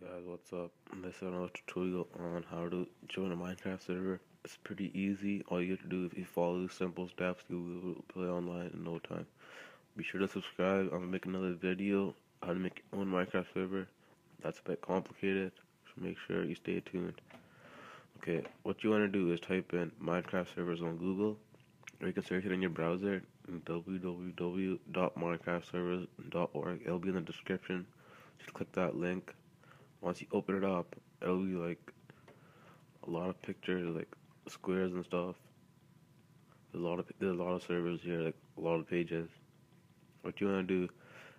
guys, what's up? This is another tutorial on how to join a Minecraft server. It's pretty easy. All you have to do you follow these simple steps, you'll be play online in no time. Be sure to subscribe. I'm gonna make another video how to make your own Minecraft server. That's a bit complicated, so make sure you stay tuned. Okay, what you want to do is type in Minecraft servers on Google, or you can search it in your browser www.minecraftservers.org. It'll be in the description. Just click that link once you open it up, it'll be like a lot of pictures, like squares and stuff. There's a lot of there's a lot of servers here, like a lot of pages. What you want to do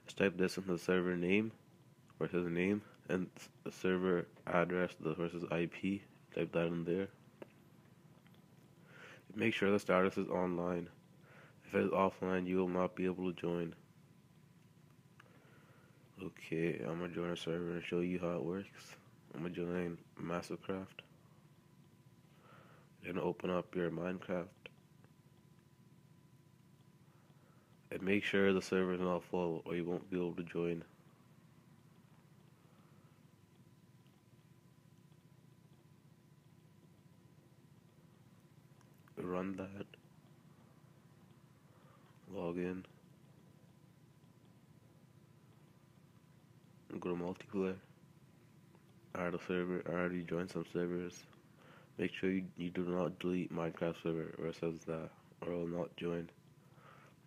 is type this in the server name, says name, and the server address, the versus IP. Type that in there. Make sure the status is online. If it is offline, you will not be able to join. Okay, I'm gonna join a server and show you how it works. I'm gonna join Massivecraft. You're open up your Minecraft. And make sure the server is not full or you won't be able to join. Run that. Log in. Go to multiplayer. Add a server. I already joined some servers. Make sure you, you do not delete Minecraft server says that or I'll not join.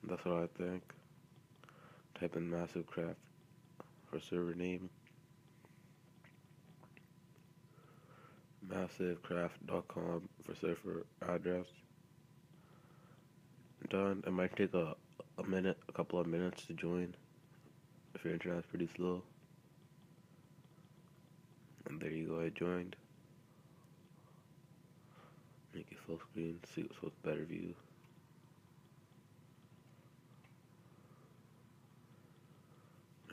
That's what I think. Type in Massivecraft for server name. Massivecraft.com for server address. Done. It might take a, a minute, a couple of minutes to join if your internet is pretty slow. There you go, I joined. Make it full screen, see what's with better view.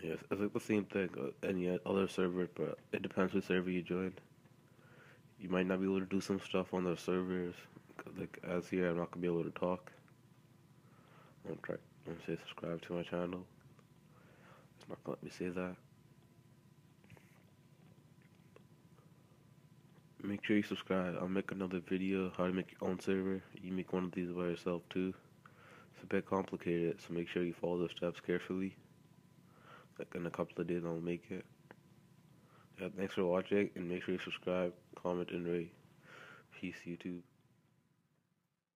Yes, it's like the same thing, uh, any other server, but it depends which server you join. You might not be able to do some stuff on the servers, like as here, I'm not gonna be able to talk. I'm gonna try. I'm say subscribe to my channel. It's not gonna let me say that. Make sure you subscribe. I'll make another video how to make your own server. You make one of these by yourself too. It's a bit complicated, so make sure you follow the steps carefully. Like in a couple of days I'll make it. Yeah, thanks for watching and make sure you subscribe, comment and rate. Peace YouTube.